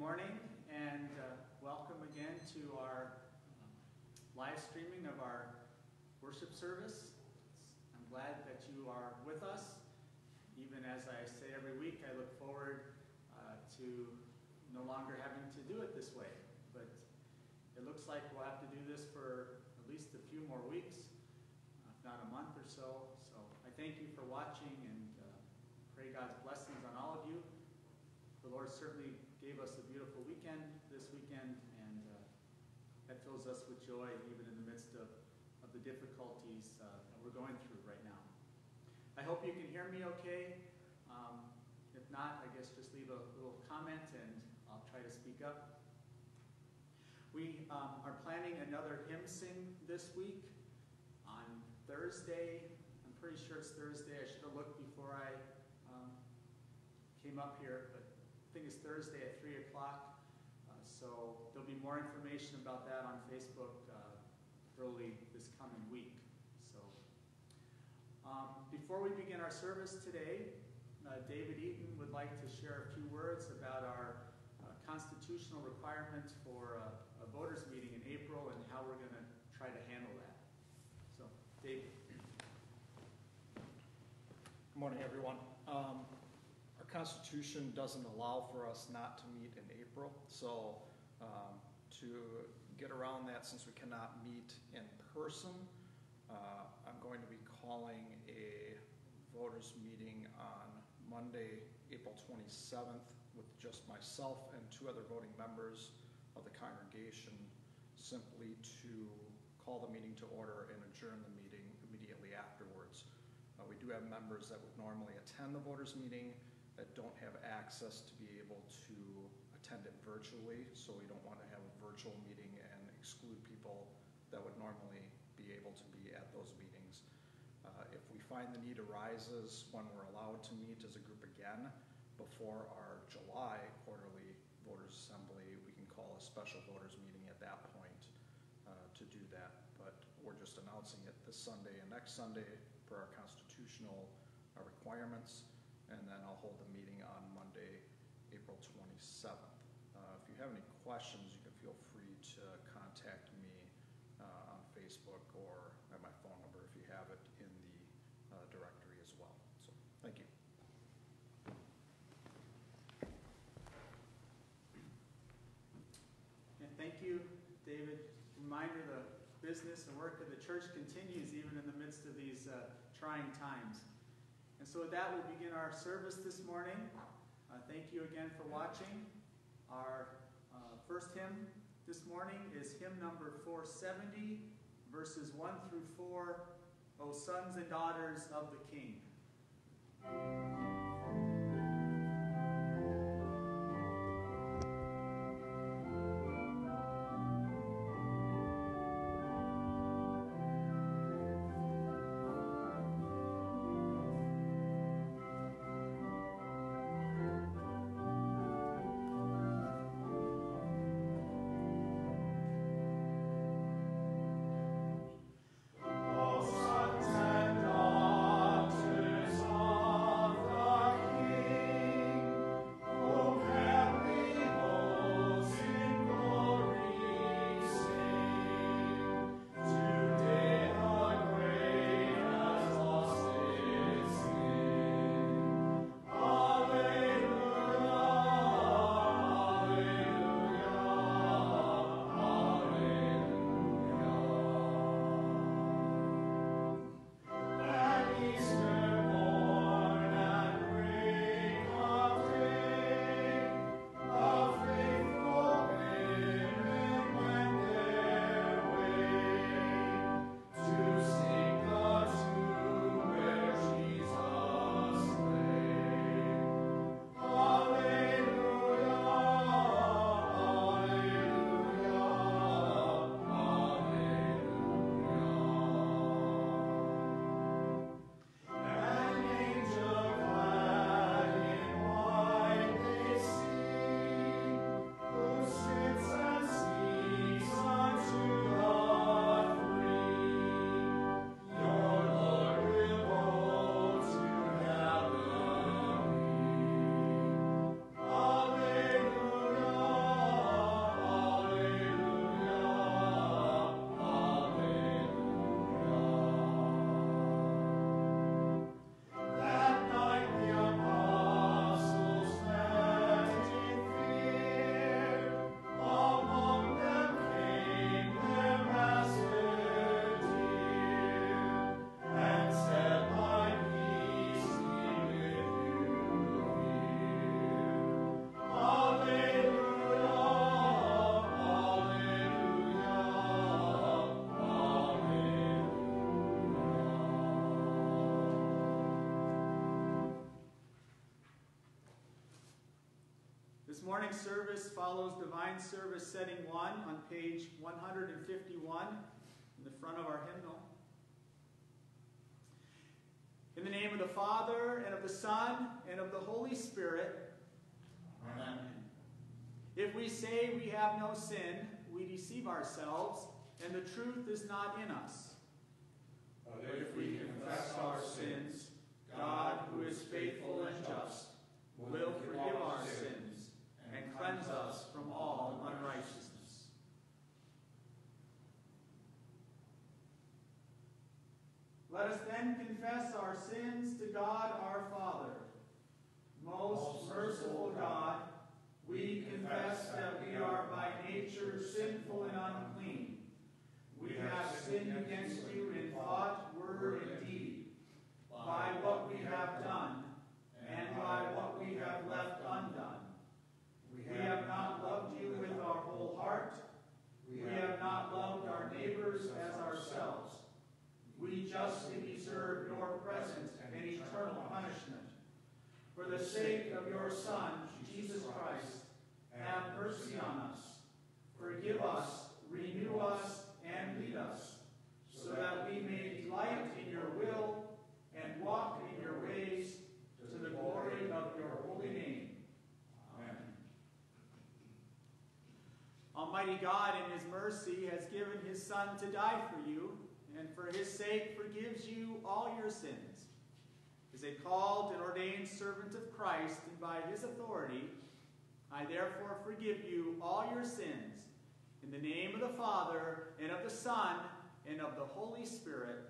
morning and uh, welcome again to our live streaming of our worship service. I'm glad that you are with us. Even as I say every week, I look forward uh, to no longer having to do it this way. But it looks like we'll have to do this for at least a few more weeks, if not a month or so. So I thank you for watching and uh, pray God's blessings on all of you. The Lord certainly gave us a beautiful weekend this weekend, and uh, that fills us with joy even in the midst of, of the difficulties uh, that we're going through right now. I hope you can hear me okay. Um, if not, I guess just leave a little comment and I'll try to speak up. We um, are planning another hymn sing this week on Thursday. I'm pretty sure it's Thursday. I should have looked before I um, came up here, but I think it's Thursday at 3 o'clock. Uh, so there'll be more information about that on Facebook early this coming week. So um, before we begin our service today, uh, David Eaton would like to share a few words about our uh, constitutional requirements for a, voters meeting in April and how we're going to try to handle that. So, David. Good morning, everyone. Um, our Constitution doesn't allow for us not to meet in April, so um, to get around that, since we cannot person, uh, I'm going to be calling a voters meeting on Monday, April 27th, with just myself and two other voting members of the congregation, simply to call the meeting to order and adjourn the meeting immediately afterwards. Uh, we do have members that would normally attend the voters meeting that don't have access to be able to attend it virtually, so we don't want to have a virtual meeting and exclude people that would normally be able to be at those meetings. Uh, if we find the need arises when we're allowed to meet as a group again before our July quarterly voters assembly, we can call a special voters meeting at that point uh, to do that. But we're just announcing it this Sunday and next Sunday for our constitutional uh, requirements and then I'll hold the meeting on Monday, April 27th. Uh, if you have any questions, you can feel free to contact me uh, on Facebook or at my phone number if you have it in the uh, directory as well. So, thank you. And thank you, David. Reminder the business and work of the church continues even in the midst of these uh, trying times. And so with that, we'll begin our service this morning. Uh, thank you again for watching. Our uh, first hymn this morning is hymn number 470, verses 1 through 4, O sons and daughters of the King. Morning's service follows Divine Service Setting 1 on page 151 in the front of our hymnal. In the name of the Father, and of the Son, and of the Holy Spirit. Amen. If we say we have no sin, we deceive ourselves, and the truth is not in us. But if we confess our sins, God, who is faithful and just, will forgive our cleanse us from all unrighteousness. Let us then confess our sins to God our Father. Most merciful God, we confess that we are by nature sinful and unclean. We have sinned against you in thought, word, and deed, by what we have done, and by what we have left undone. We have not loved you with our whole heart. We have not loved our neighbors as ourselves. We justly deserve your present and eternal punishment. For the sake of your Son, Jesus Christ, have mercy on us. Forgive us, renew us, and lead us, so that we may delight in your will and walk in your ways to the glory of your holy name. Amen. Almighty God, in his mercy, has given his Son to die for you, and for his sake forgives you all your sins. As a called and ordained servant of Christ, and by his authority, I therefore forgive you all your sins, in the name of the Father, and of the Son, and of the Holy Spirit.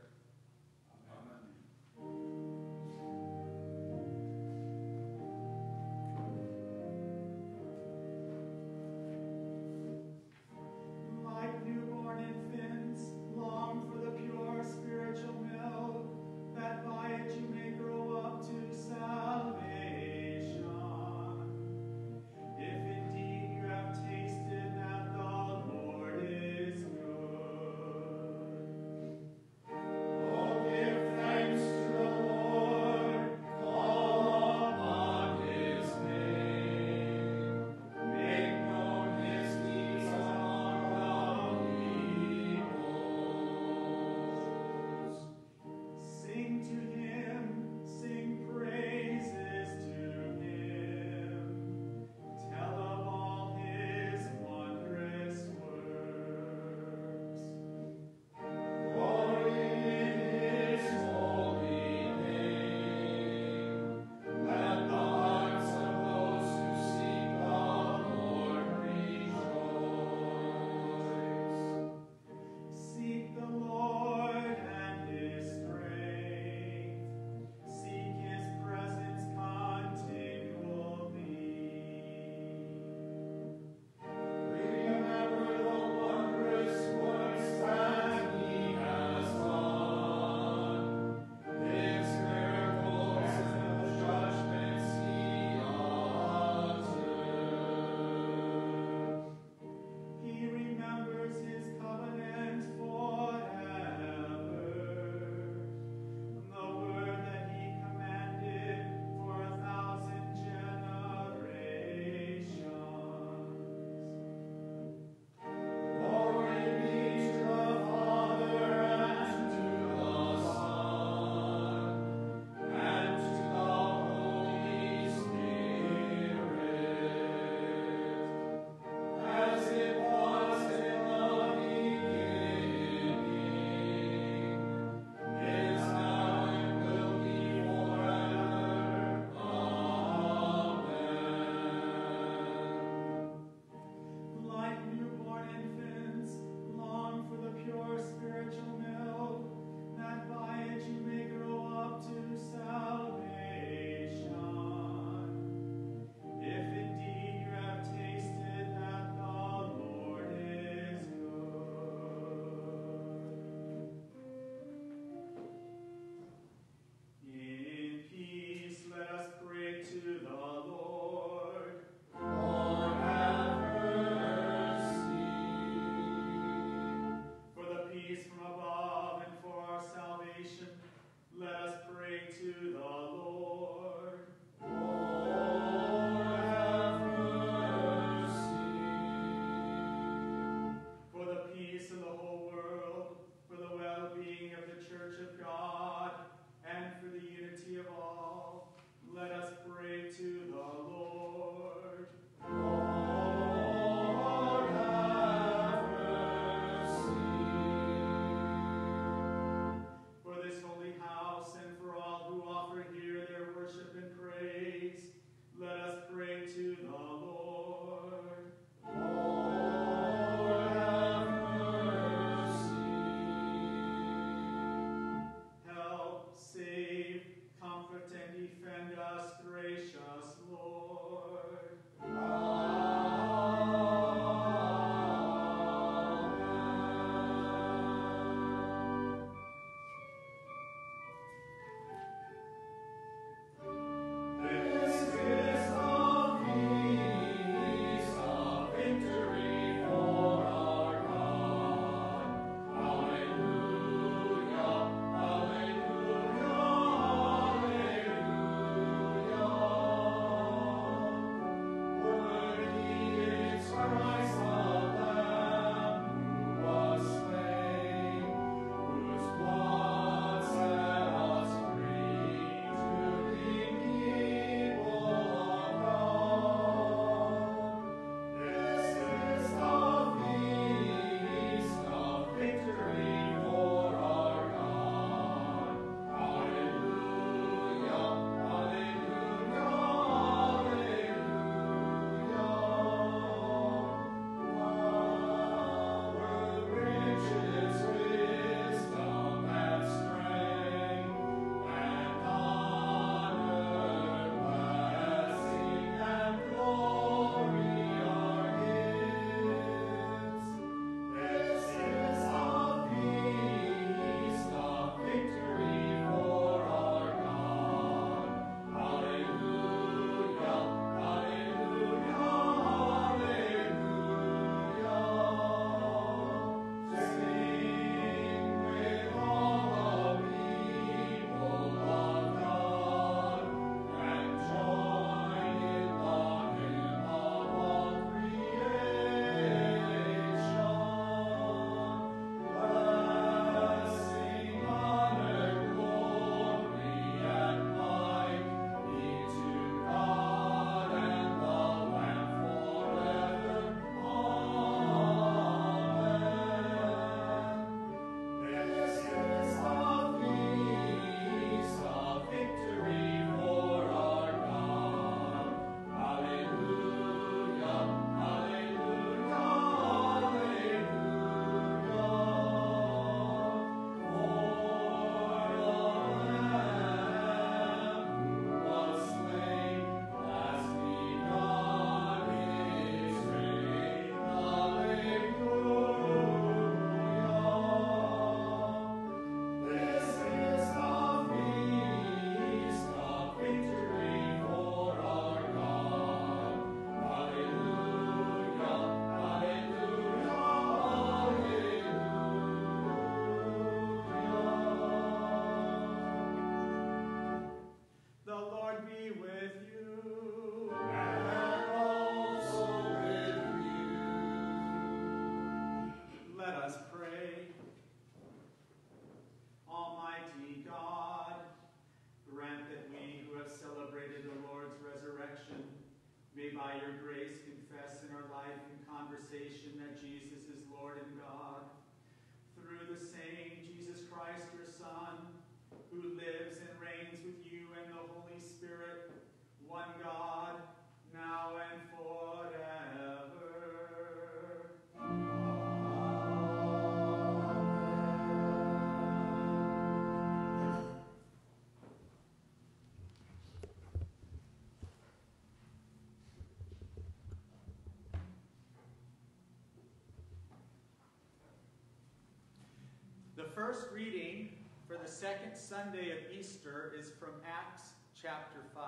The first reading for the second Sunday of Easter is from Acts chapter 5.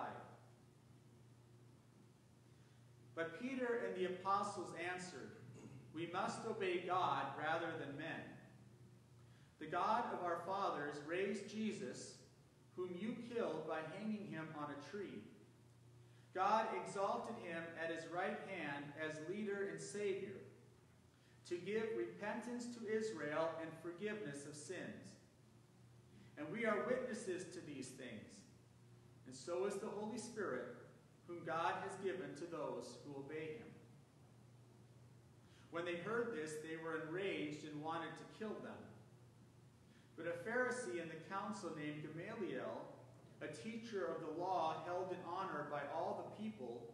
But Peter and the apostles answered, We must obey God rather than men. The God of our fathers raised Jesus, whom you killed by hanging him on a tree. God exalted him at his right hand as leader and Savior to give repentance to Israel and forgiveness of sins. And we are witnesses to these things. And so is the Holy Spirit, whom God has given to those who obey him. When they heard this, they were enraged and wanted to kill them. But a Pharisee in the council named Gamaliel, a teacher of the law held in honor by all the people,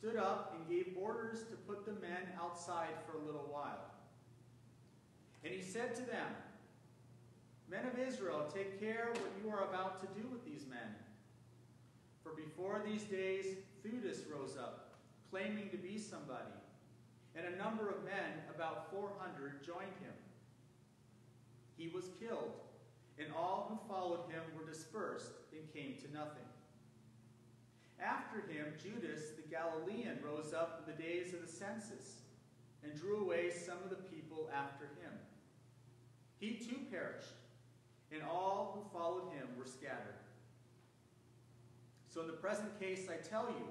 stood up and gave orders to put the men outside for a little while. And he said to them, Men of Israel, take care what you are about to do with these men. For before these days, Theudas rose up, claiming to be somebody, and a number of men, about 400, joined him. He was killed, and all who followed him were dispersed and came to nothing. After him, Judas the Galilean rose up in the days of the census and drew away some of the people after him. He too perished, and all who followed him were scattered. So in the present case, I tell you,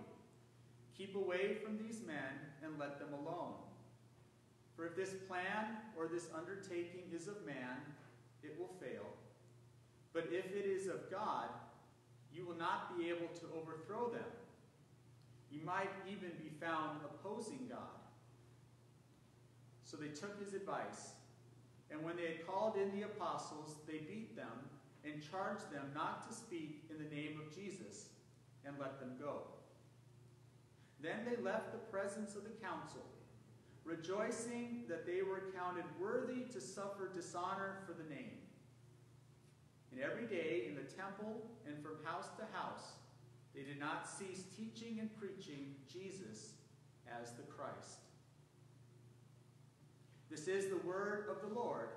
keep away from these men and let them alone. For if this plan or this undertaking is of man, it will fail. But if it is of God, you will not be able to overthrow them. You might even be found opposing God. So they took his advice, and when they had called in the apostles, they beat them and charged them not to speak in the name of Jesus, and let them go. Then they left the presence of the council, rejoicing that they were counted worthy to suffer dishonor for the name. And every day in the temple and from house to house, they did not cease teaching and preaching Jesus as the Christ. This is the word of the Lord.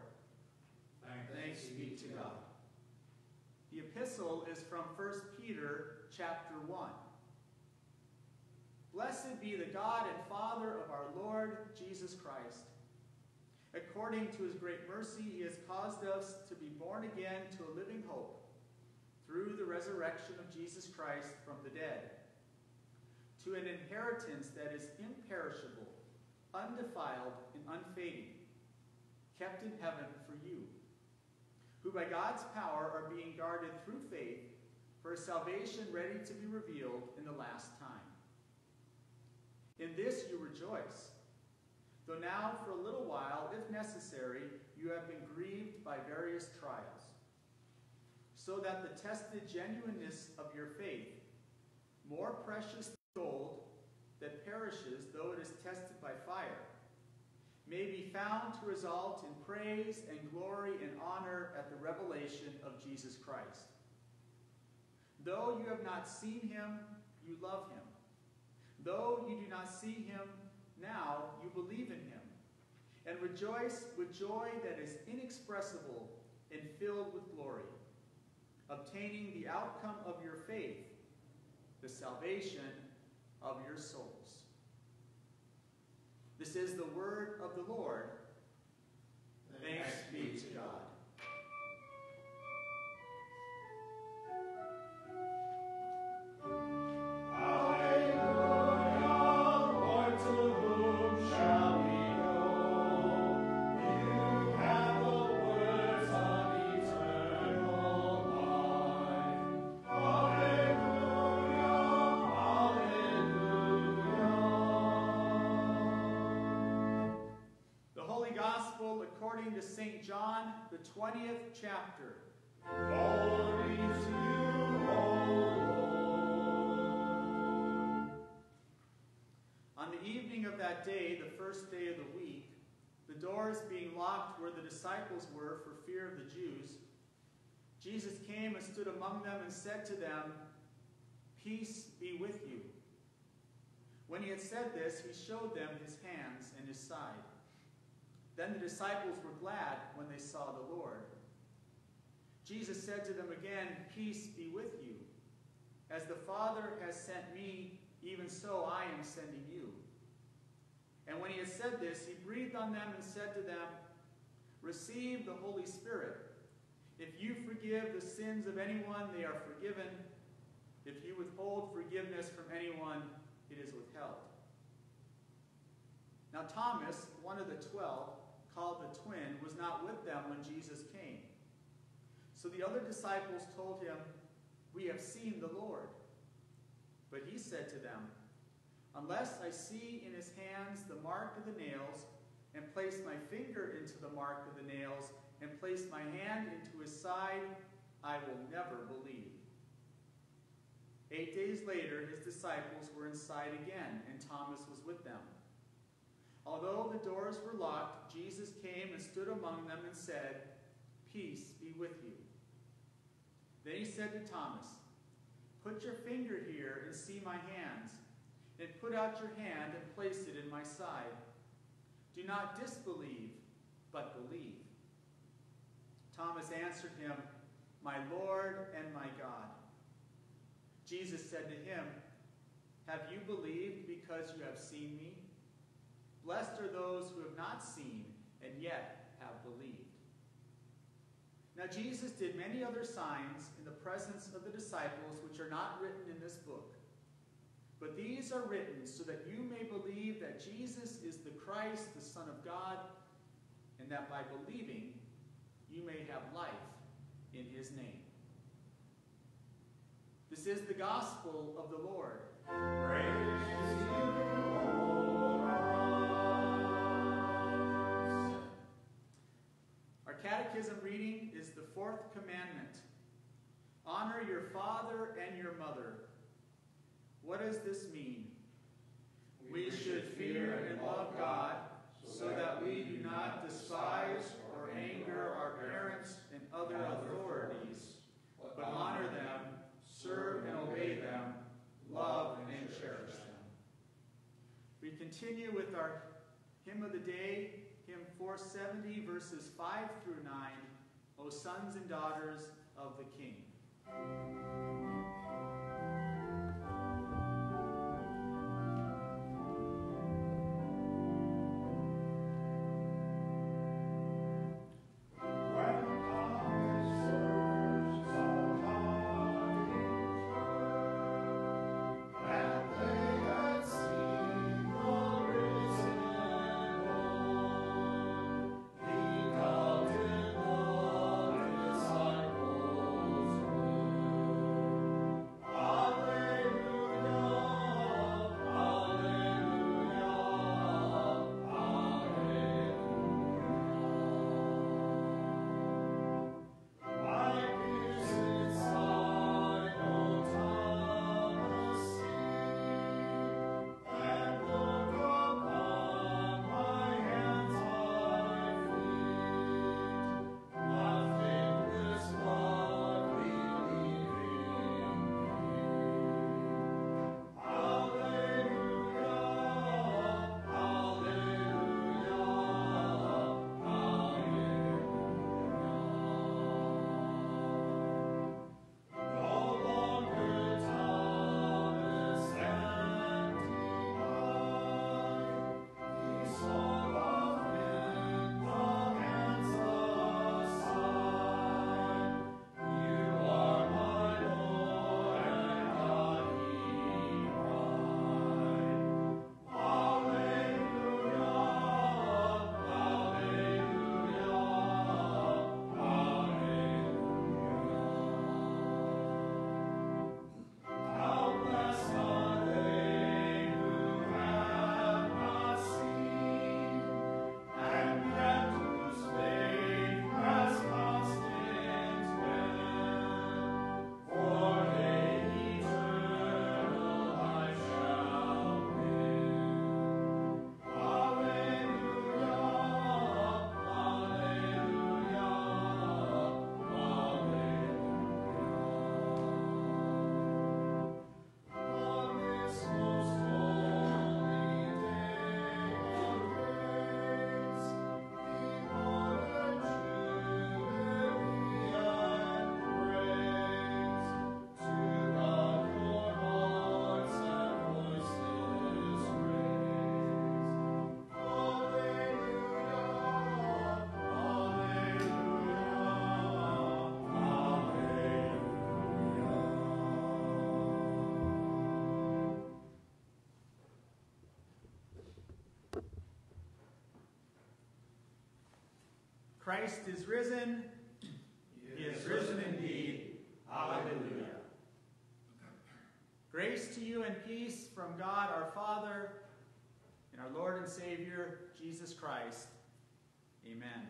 Thanks be to God. The epistle is from 1 Peter chapter 1. Blessed be the God and Father of our Lord Jesus Christ. According to his great mercy, he has caused us to be born again to a living hope through the resurrection of Jesus Christ from the dead, to an inheritance that is imperishable, undefiled, and unfading, kept in heaven for you, who by God's power are being guarded through faith for a salvation ready to be revealed in the last time. In this you rejoice though now for a little while, if necessary, you have been grieved by various trials, so that the tested genuineness of your faith, more precious than gold that perishes though it is tested by fire, may be found to result in praise and glory and honor at the revelation of Jesus Christ. Though you have not seen him, you love him. Though you do not see him, now you believe in him and rejoice with joy that is inexpressible and filled with glory, obtaining the outcome of your faith, the salvation of your souls. This is the word of the Lord. Thanks be to God. To St. John, the 20th chapter. Glory to you, O Lord. On the evening of that day, the first day of the week, the doors being locked where the disciples were for fear of the Jews, Jesus came and stood among them and said to them, Peace be with you. When he had said this, he showed them his hands and his side. Then the disciples were glad when they saw the Lord. Jesus said to them again, Peace be with you. As the Father has sent me, even so I am sending you. And when he had said this, he breathed on them and said to them, Receive the Holy Spirit. If you forgive the sins of anyone, they are forgiven. If you withhold forgiveness from anyone, it is withheld. Now, Thomas, one of the twelve, called the twin, was not with them when Jesus came. So the other disciples told him, We have seen the Lord. But he said to them, Unless I see in his hands the mark of the nails, and place my finger into the mark of the nails, and place my hand into his side, I will never believe. Eight days later, his disciples were inside again, and Thomas was with them. Although the doors were locked, Jesus came and stood among them and said, Peace be with you. Then he said to Thomas, Put your finger here and see my hands, and put out your hand and place it in my side. Do not disbelieve, but believe. Thomas answered him, My Lord and my God. Jesus said to him, Have you believed because you have seen me? Blessed are those who have not seen and yet have believed. Now Jesus did many other signs in the presence of the disciples, which are not written in this book. But these are written so that you may believe that Jesus is the Christ, the Son of God, and that by believing you may have life in his name. This is the gospel of the Lord. Praise Honor your father and your mother. What does this mean? We should fear and love God so that we do not despise or anger our parents and other authorities, but honor them, serve and obey them, love and cherish them. We continue with our hymn of the day, hymn 470, verses 5 through 9, O sons and daughters of the King. Thank you. Christ is risen. He is risen indeed. Hallelujah. Grace to you and peace from God our Father and our Lord and Savior, Jesus Christ. Amen.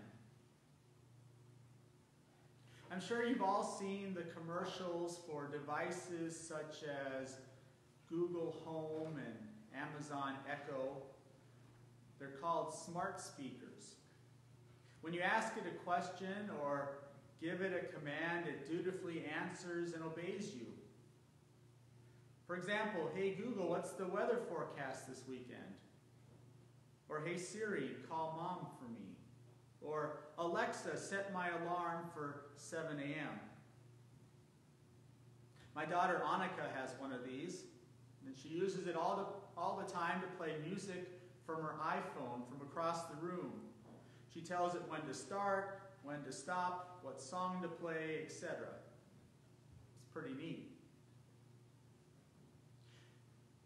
I'm sure you've all seen the commercials for devices such as Google Home and Amazon Echo. They're called smart speakers. When you ask it a question or give it a command, it dutifully answers and obeys you. For example, hey Google, what's the weather forecast this weekend? Or hey Siri, call mom for me. Or Alexa, set my alarm for 7 a.m. My daughter Annika has one of these, and she uses it all the, all the time to play music from her iPhone from across the room. She tells it when to start, when to stop, what song to play, etc. It's pretty neat.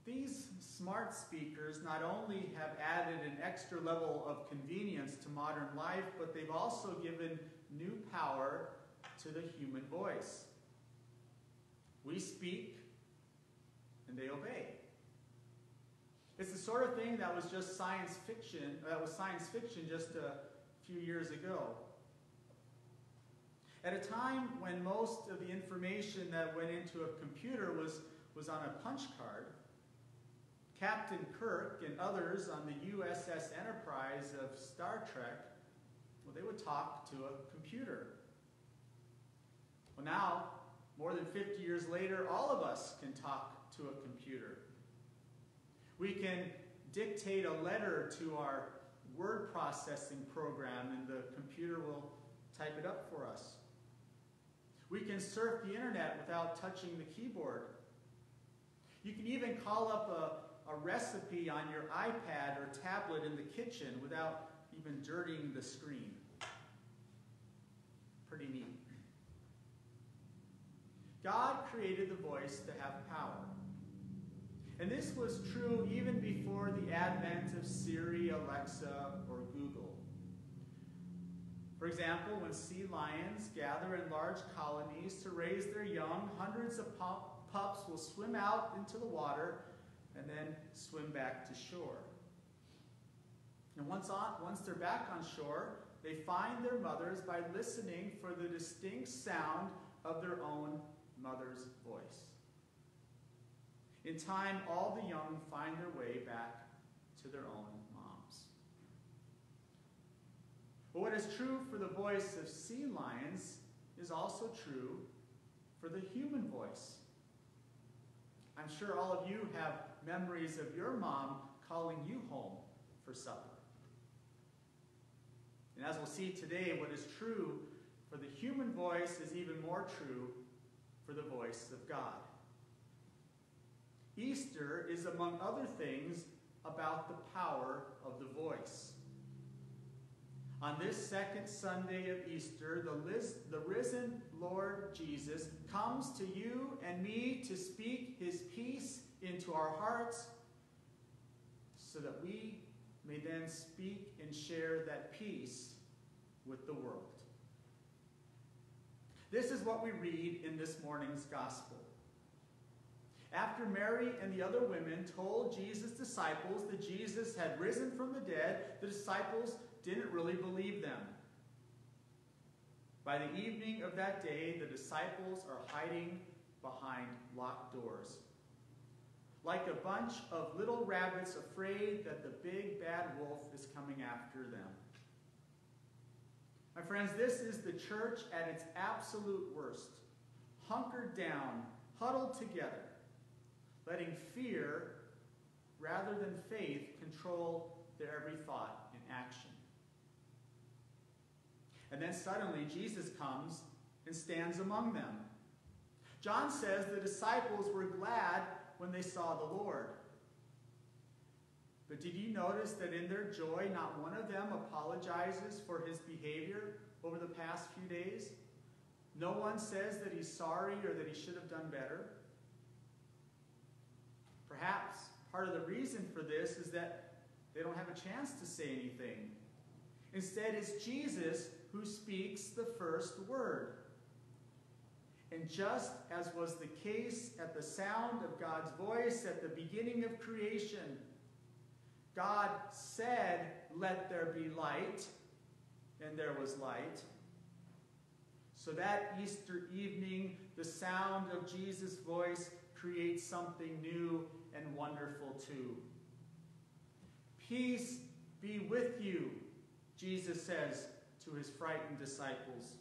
These smart speakers not only have added an extra level of convenience to modern life, but they've also given new power to the human voice. We speak and they obey. It's the sort of thing that was just science fiction, that was science fiction just a few years ago. At a time when most of the information that went into a computer was, was on a punch card, Captain Kirk and others on the USS Enterprise of Star Trek, well, they would talk to a computer. Well, now, more than 50 years later, all of us can talk to a computer. We can dictate a letter to our word processing program, and the computer will type it up for us. We can surf the internet without touching the keyboard. You can even call up a a recipe on your iPad or tablet in the kitchen without even dirtying the screen. Pretty neat. God created the voice to have power. And this was true even before the advent of Siri, Alexa, or Google. For example, when sea lions gather in large colonies to raise their young, hundreds of pups will swim out into the water and then swim back to shore. And once, on, once they're back on shore, they find their mothers by listening for the distinct sound of their own mother's voice. In time, all the young find their way back to their own moms. But what is true for the voice of sea lions is also true for the human voice. I'm sure all of you have memories of your mom calling you home for supper. And as we'll see today, what is true for the human voice is even more true for the voice of God. Easter is, among other things, about the power of the voice. On this second Sunday of Easter, the, list, the risen Lord Jesus comes to you and me to speak his peace into our hearts so that we may then speak and share that peace with the world. This is what we read in this morning's gospel. After Mary and the other women told Jesus' disciples that Jesus had risen from the dead, the disciples didn't really believe them. By the evening of that day, the disciples are hiding behind locked doors. Like a bunch of little rabbits afraid that the big bad wolf is coming after them. My friends, this is the church at its absolute worst. Hunkered down, huddled together, letting fear rather than faith control their every thought and action. And then suddenly Jesus comes and stands among them. John says the disciples were glad when they saw the Lord. But did you notice that in their joy, not one of them apologizes for his behavior over the past few days? No one says that he's sorry or that he should have done better. Perhaps part of the reason for this is that they don't have a chance to say anything. Instead, it's Jesus who speaks the first word. And just as was the case at the sound of God's voice at the beginning of creation, God said, Let there be light, and there was light. So that Easter evening, the sound of Jesus' voice creates something new and wonderful too. Peace be with you, Jesus says to his frightened disciples.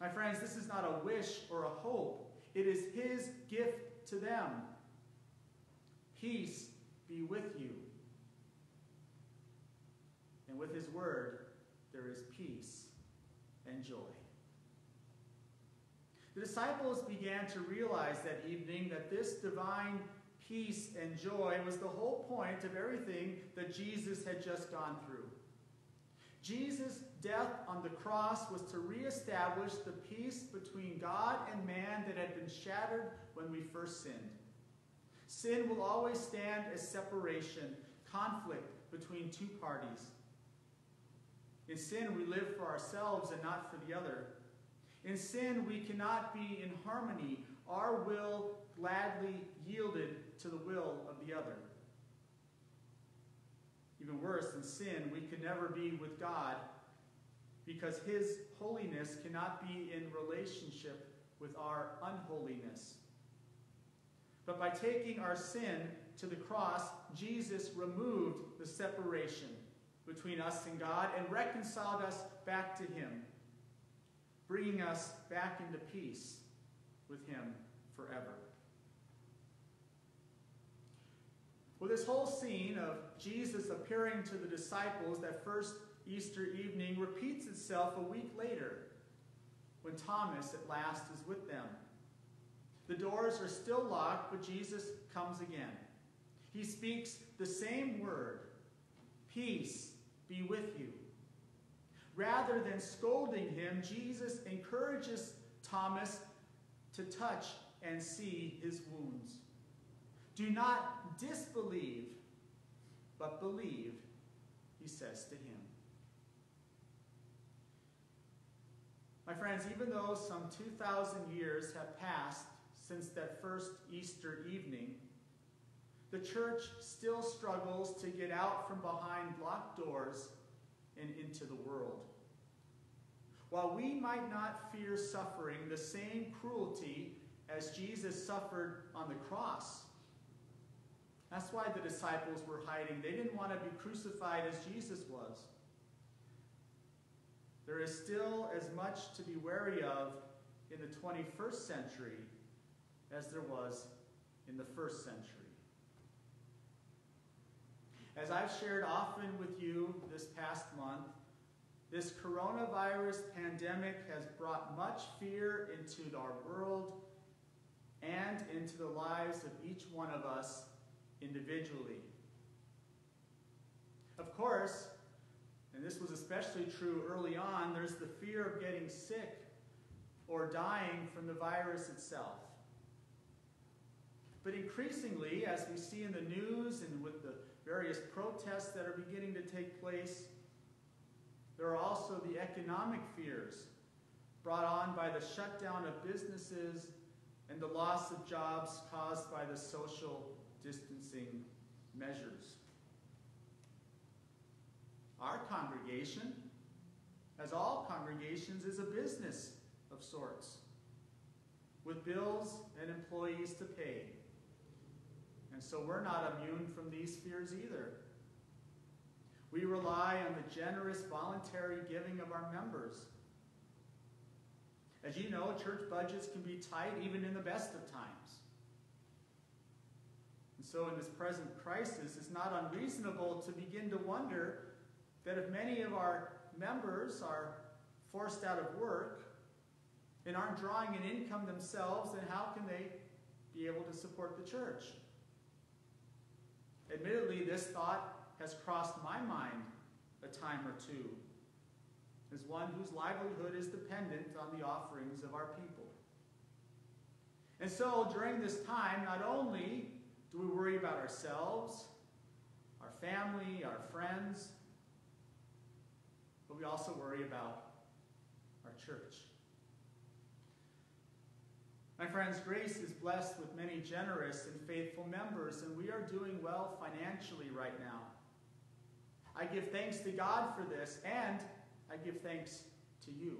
My friends, this is not a wish or a hope. It is his gift to them. Peace be with you. And with his word, there is peace and joy. The disciples began to realize that evening that this divine peace and joy was the whole point of everything that Jesus had just gone through. Jesus' death on the cross was to reestablish the peace between God and man that had been shattered when we first sinned. Sin will always stand as separation, conflict between two parties. In sin, we live for ourselves and not for the other. In sin, we cannot be in harmony, our will gladly yielded to the will of the other. Even worse, in sin, we can never be with God because His holiness cannot be in relationship with our unholiness. But by taking our sin to the cross, Jesus removed the separation between us and God and reconciled us back to Him, bringing us back into peace with Him forever. Well, this whole scene of Jesus appearing to the disciples that first Easter evening repeats itself a week later when Thomas at last is with them. The doors are still locked, but Jesus comes again. He speaks the same word Peace be with you. Rather than scolding him, Jesus encourages Thomas to touch and see his wounds. Do not disbelieve, but believe, he says to him. My friends, even though some 2,000 years have passed since that first Easter evening, the church still struggles to get out from behind locked doors and into the world. While we might not fear suffering the same cruelty as Jesus suffered on the cross, that's why the disciples were hiding. They didn't want to be crucified as Jesus was. There is still as much to be wary of in the 21st century as there was in the first century. As I've shared often with you this past month, this coronavirus pandemic has brought much fear into our world and into the lives of each one of us individually. Of course, and this was especially true early on, there's the fear of getting sick or dying from the virus itself. But increasingly, as we see in the news and with the various protests that are beginning to take place, there are also the economic fears brought on by the shutdown of businesses and the loss of jobs caused by the social distancing measures. Our congregation, as all congregations, is a business of sorts, with bills and employees to pay. And so we're not immune from these fears either. We rely on the generous voluntary giving of our members. As you know, church budgets can be tight even in the best of times. And so, in this present crisis, it's not unreasonable to begin to wonder that if many of our members are forced out of work and aren't drawing an income themselves, then how can they be able to support the church? Admittedly, this thought has crossed my mind a time or two as one whose livelihood is dependent on the offerings of our people. And so, during this time, not only do we worry about ourselves, our family, our friends, but we also worry about our church. My friends, Grace is blessed with many generous and faithful members, and we are doing well financially right now. I give thanks to God for this, and I give thanks to you.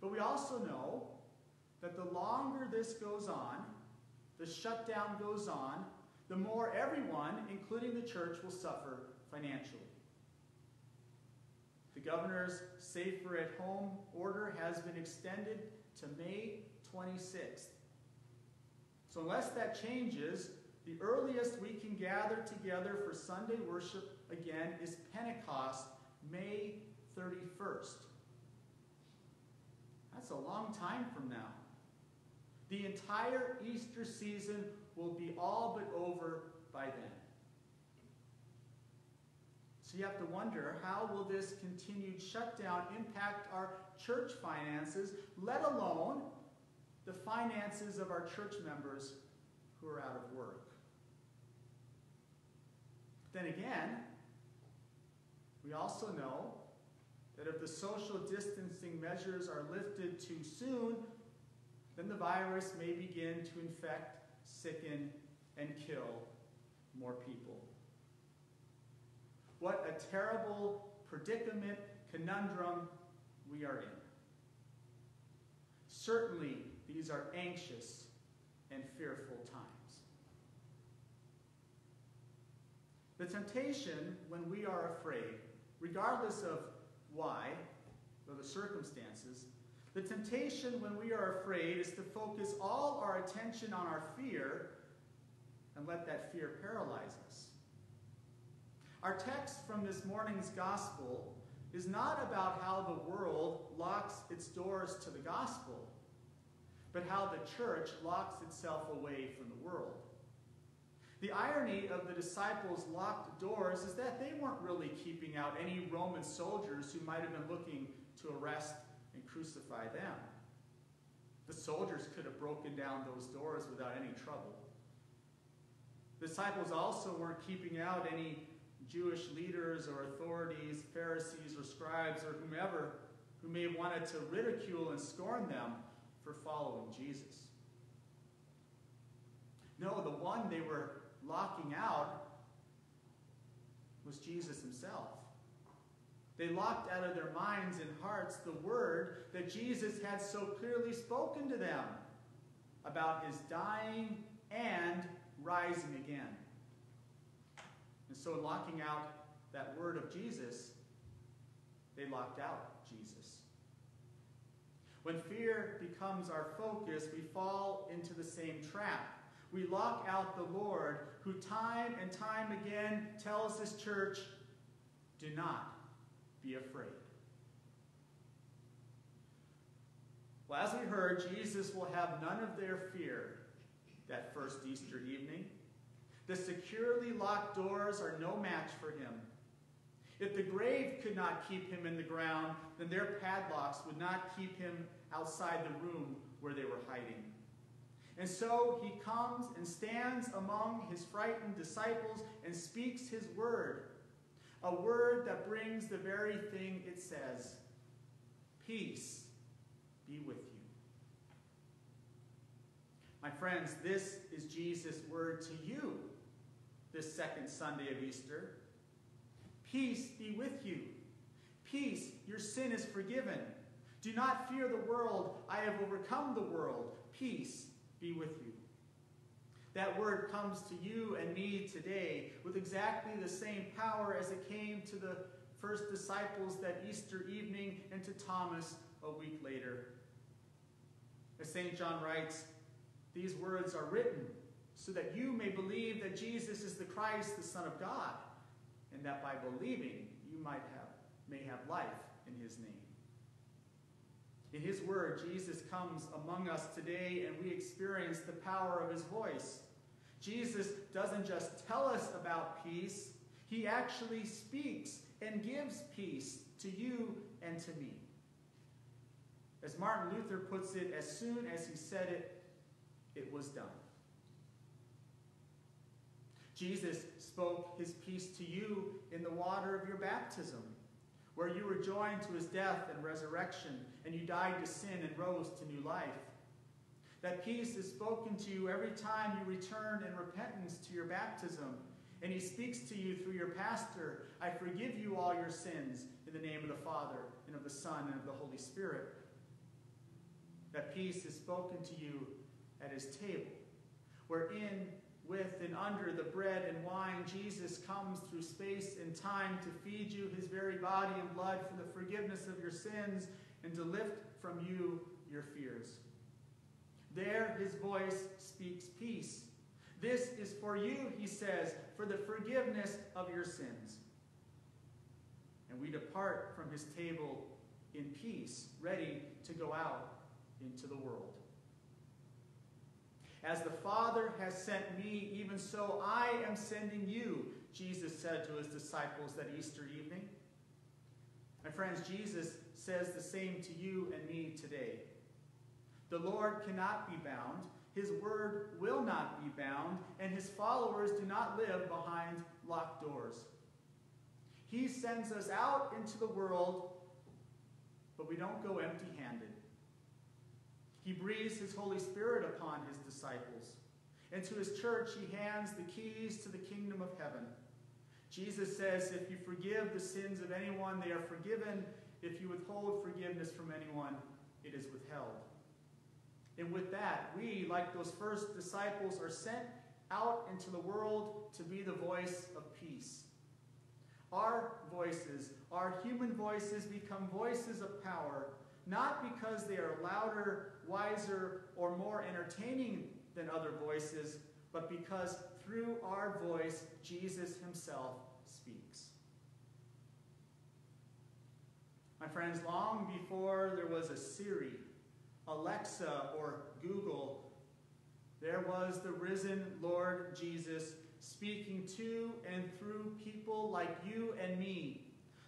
But we also know that the longer this goes on, the shutdown goes on, the more everyone, including the church, will suffer financially. The governor's safer at home order has been extended to May 26th. So, unless that changes, the earliest we can gather together for Sunday worship again is Pentecost, May 31st. That's a long time from now. The entire Easter season will be all but over by then. So you have to wonder how will this continued shutdown impact our church finances, let alone the finances of our church members who are out of work. Then again, we also know that if the social distancing measures are lifted too soon, then the virus may begin to infect, sicken, and kill more people. What a terrible predicament, conundrum we are in. Certainly, these are anxious and fearful times. The temptation when we are afraid, regardless of why or the circumstances, the temptation when we are afraid is to focus all our attention on our fear and let that fear paralyze us. Our text from this morning's gospel is not about how the world locks its doors to the gospel, but how the church locks itself away from the world. The irony of the disciples' locked doors is that they weren't really keeping out any Roman soldiers who might have been looking to arrest and crucify them. The soldiers could have broken down those doors without any trouble. The disciples also weren't keeping out any Jewish leaders or authorities, Pharisees or scribes or whomever who may have wanted to ridicule and scorn them for following Jesus. No, the one they were locking out was Jesus himself. They locked out of their minds and hearts the word that Jesus had so clearly spoken to them about his dying and rising again. And so, locking out that word of Jesus, they locked out Jesus. When fear becomes our focus, we fall into the same trap. We lock out the Lord, who time and time again tells his church, do not be afraid. Well, as we heard, Jesus will have none of their fear that first Easter evening. The securely locked doors are no match for him. If the grave could not keep him in the ground, then their padlocks would not keep him outside the room where they were hiding. And so he comes and stands among his frightened disciples and speaks his word, a word that brings the very thing it says Peace be with you. My friends, this is Jesus' word to you this second Sunday of Easter. Peace be with you. Peace, your sin is forgiven. Do not fear the world. I have overcome the world. Peace be with you. That word comes to you and me today with exactly the same power as it came to the first disciples that Easter evening and to Thomas a week later. As St. John writes, these words are written so that you may believe that Jesus is the Christ, the Son of God, and that by believing you might have may have life in his name. In his word, Jesus comes among us today and we experience the power of his voice. Jesus doesn't just tell us about peace, he actually speaks and gives peace to you and to me. As Martin Luther puts it, as soon as he said it, it was done. Jesus spoke his peace to you in the water of your baptism. where you were joined to his death and resurrection, and you died to sin and rose to new life. That peace is spoken to you every time you return in repentance to your baptism, and he speaks to you through your pastor I forgive you all your sins in the name of the Father, and of the Son, and of the Holy Spirit. That peace is spoken to you at his table, wherein with and under the bread and wine, Jesus comes through space and time to feed you his very body and blood for the forgiveness of your sins and to lift from you your fears. There his voice speaks peace. This is for you, he says, for the forgiveness of your sins. And we depart from his table in peace, ready to go out into the world. As the Father has sent me, even so I am sending you, Jesus said to his disciples that Easter evening. My friends, Jesus says the same to you and me today. The Lord cannot be bound, his word will not be bound, and his followers do not live behind locked doors. He sends us out into the world, but we don't go empty handed. He breathes his Holy Spirit upon his disciples. And to his church, he hands the keys to the kingdom of heaven. Jesus says, If you forgive the sins of anyone, they are forgiven. If you withhold forgiveness from anyone, it is withheld. And with that, we, like those first disciples, are sent out into the world to be the voice of peace. Our voices, our human voices, become voices of power not because they are louder, wiser, or more entertaining than other voices, but because through our voice, Jesus himself speaks. My friends, long before there was a Siri, Alexa, or Google, there was the risen Lord Jesus speaking to and through people like you and me,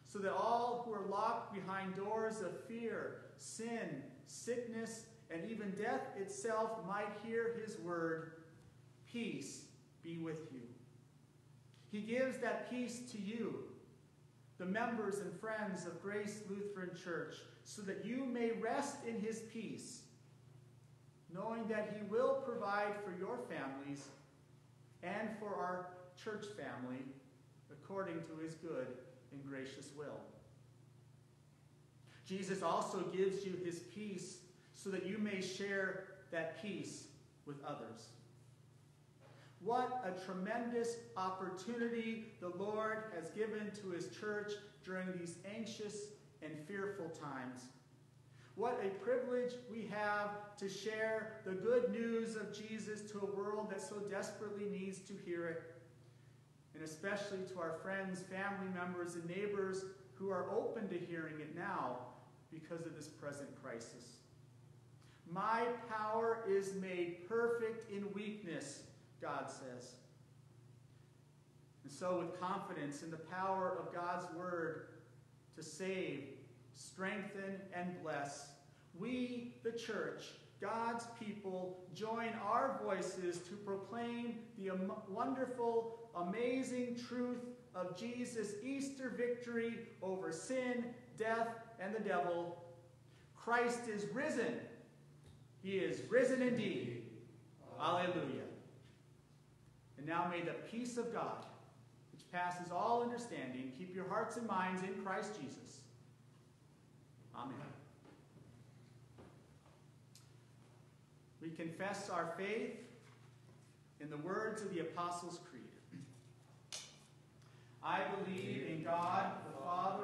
so that all who are locked behind doors of fear, sin, sickness, and even death itself might hear his word Peace be with you. He gives that peace to you, the members and friends of Grace Lutheran Church, so that you may rest in his peace, knowing that he will provide for your families and for our church family according to his good and gracious will. Jesus also gives you his peace so that you may share that peace with others. What a tremendous opportunity the Lord has given to his church during these anxious and fearful times. What a privilege we have to share the good news of Jesus to a world that so desperately needs to hear it. And especially to our friends, family members, and neighbors who are open to hearing it now because of this present crisis. My power is made perfect in weakness, God says. And so, with confidence in the power of God's word to save, strengthen, and bless, we, the church, God's people, join our voices to proclaim the wonderful, amazing truth of Jesus' Easter victory over sin, death, and the devil. Christ is risen. He is risen indeed. Alleluia. And now may the peace of God, which passes all understanding, keep your hearts and minds in Christ Jesus. Amen. We confess our faith in the words of the Apostles' Creed. I believe in God, the Father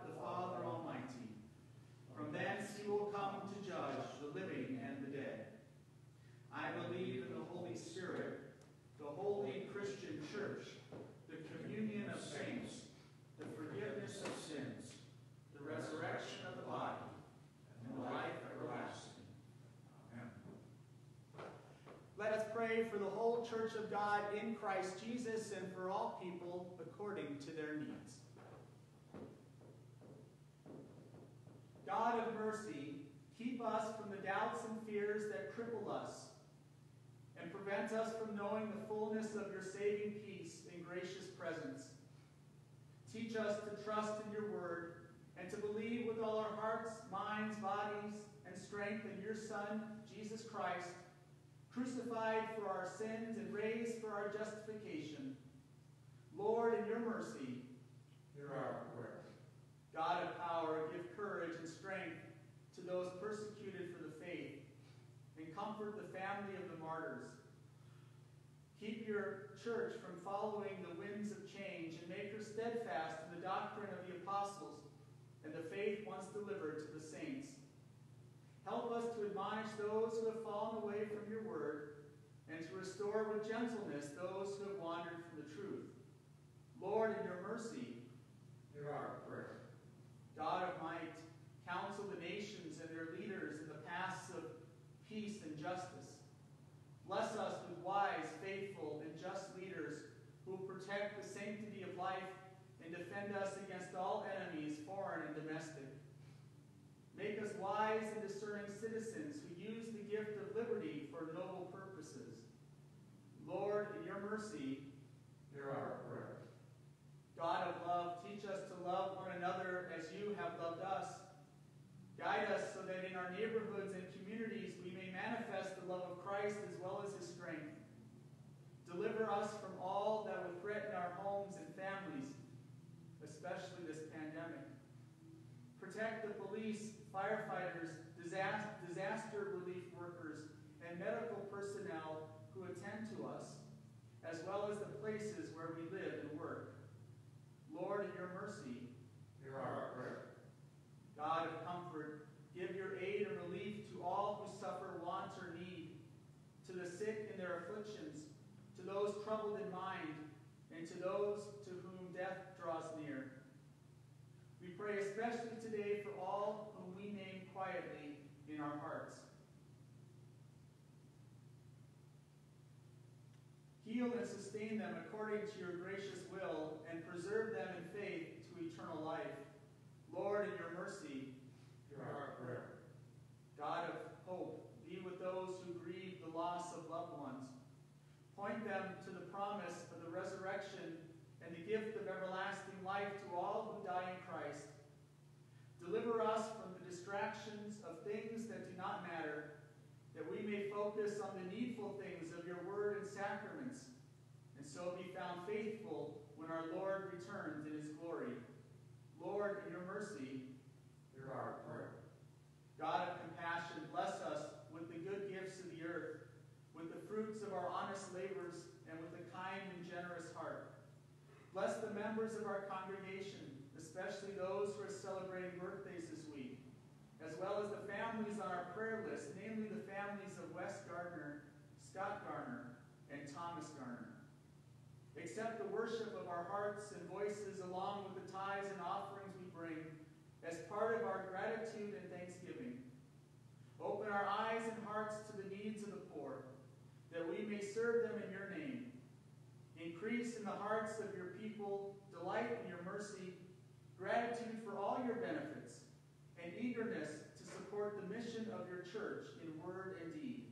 Father Almighty. From thence he will come to judge the living and the dead. I believe in the Holy Spirit, the holy Christian church, the communion of saints, the forgiveness of sins, the resurrection of the body, and the life everlasting. Amen. Let us pray for the whole church of God in Christ Jesus and for all people according to their needs. God of mercy, keep us from the doubts and fears that cripple us and prevent us from knowing the fullness of your saving peace and gracious presence. Teach us to trust in your word and to believe with all our hearts, minds, bodies, and strength in your Son, Jesus Christ, crucified for our sins and raised for our justification. Lord, in your mercy, hear our prayer. God of power, give courage and strength to those persecuted for the faith, and comfort the family of the martyrs. Keep your church from following the winds of change, and make her steadfast in the doctrine of the apostles and the faith once delivered to the saints. Help us to admonish those who have fallen away from your word, and to restore with gentleness those who have wandered from the truth. Lord, in your mercy, hear our prayer. God of might, counsel the nations and their leaders in the paths of peace and justice. Bless us with wise, faithful, and just leaders who protect the sanctity of life and defend us against all enemies, foreign and domestic. Make us wise and discerning citizens who use the gift of liberty for noble purposes. Lord, in your mercy, hear our prayer. God of love, teach us to love one another as you have loved us. Guide us so that in our neighborhoods and communities we may manifest the love of Christ as well as his strength. Deliver us from all that would threaten our homes and families, especially this pandemic. Protect the police, firefighters, disaster relief workers, and medical personnel who attend to us, as well as the places where we live and work. Lord, in your mercy, hear our prayer. God of comfort, give your aid and relief to all who suffer want or need, to the sick in their afflictions, to those troubled in mind, and to those to whom death draws near. We pray especially today for all whom we name quietly in our hearts. Heal and sustain them according to your gracious will, and preserve them in faith to eternal life. Lord, in your mercy, hear our prayer. God of hope, be with those who grieve the loss of loved ones. Point them to the promise of the resurrection and the gift of everlasting life to all who die in Christ. Deliver us from the distractions of things that do not matter, that we may focus on the needful things of your word and sacraments, and so be found faithful when our Lord returns in his glory. Lord, in your mercy, hear our prayer. God of compassion, bless us with the good gifts of the earth, with the fruits of our honest labors, and with a kind and generous heart. Bless the members of our congregation, especially those who are celebrating birthdays this week, as well as the families on our prayer list, namely the families of Wes Gardner, Scott Garner, and Thomas Garner. Accept the worship of our hearts and voices along with the tithes and offerings we bring as part of our gratitude and thanksgiving. Open our eyes and hearts to the needs of the poor, that we may serve them in your name. Increase in the hearts of your people delight in your mercy, gratitude for all your benefits, and eagerness to support the mission of your church in word and deed.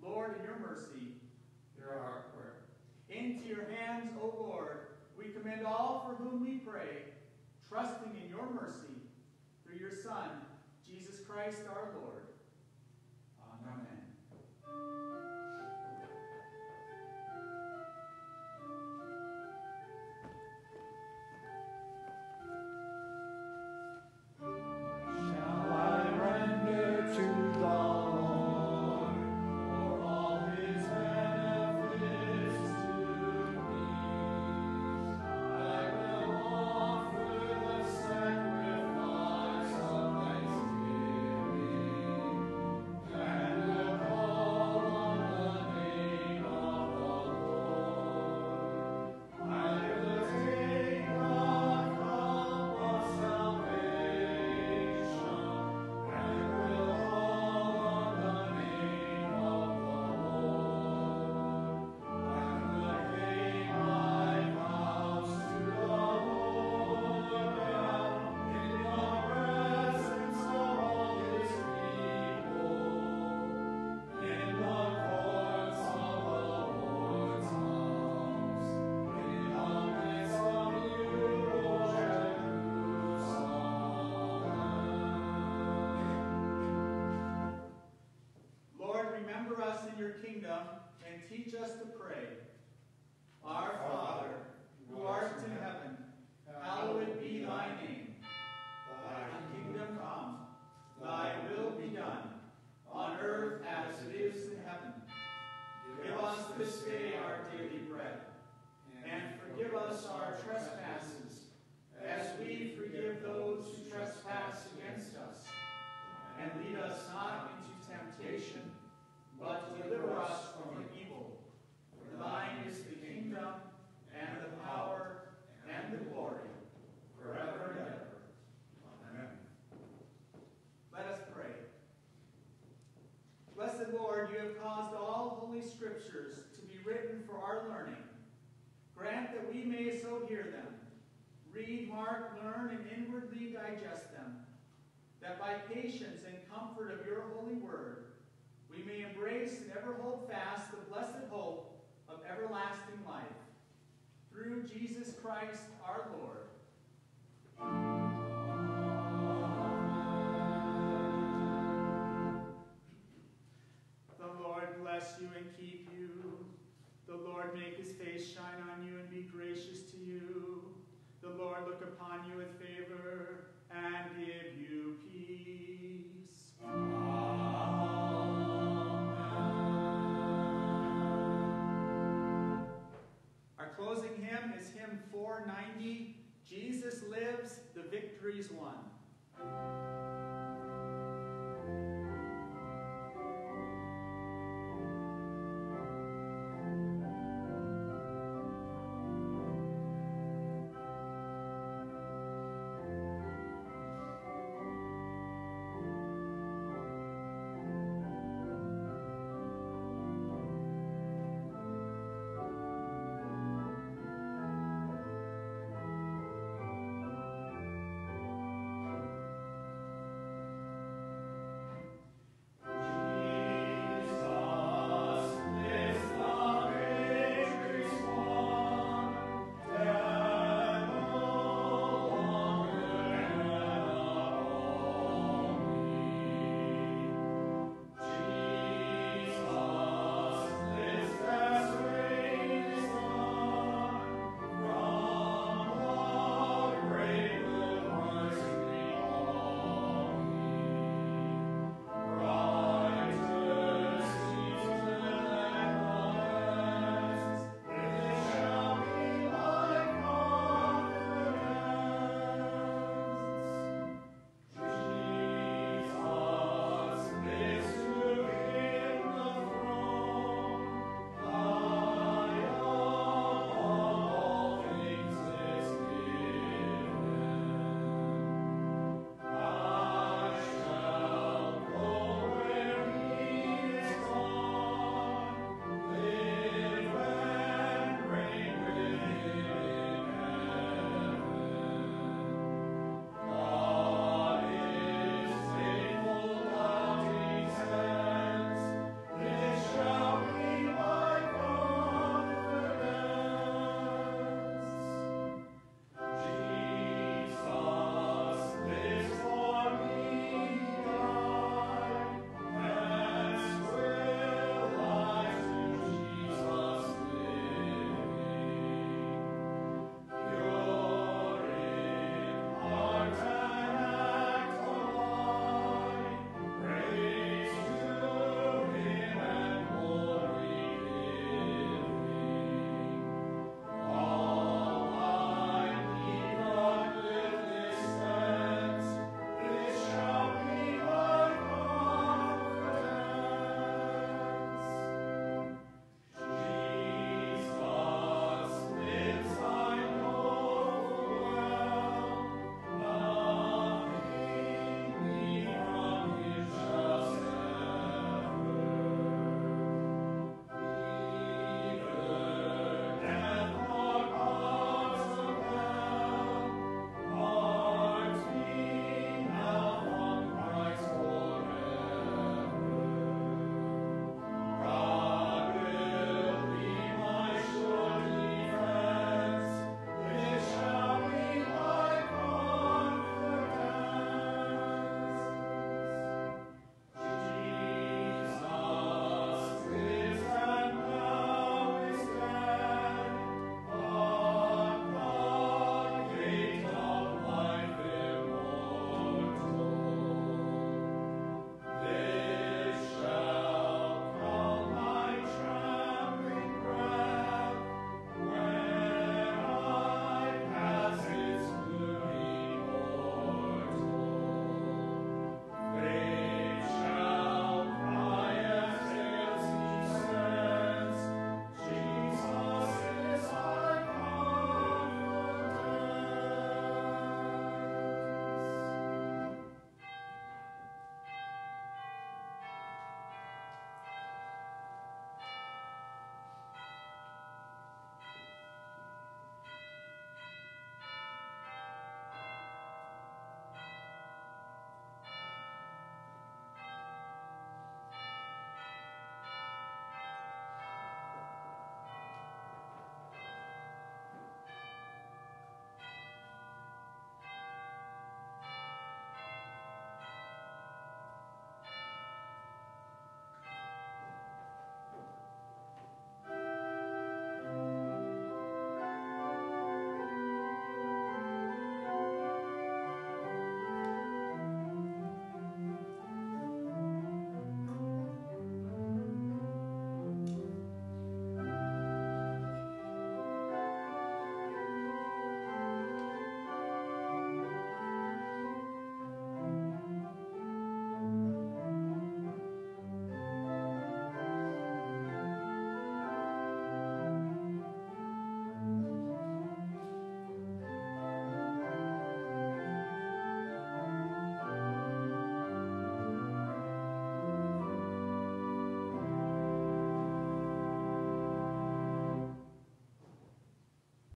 Lord, in your mercy, hear our prayer. Into your hands, O Lord, we commend all for whom we pray, trusting in your mercy through your Son, Jesus Christ our Lord. Amen.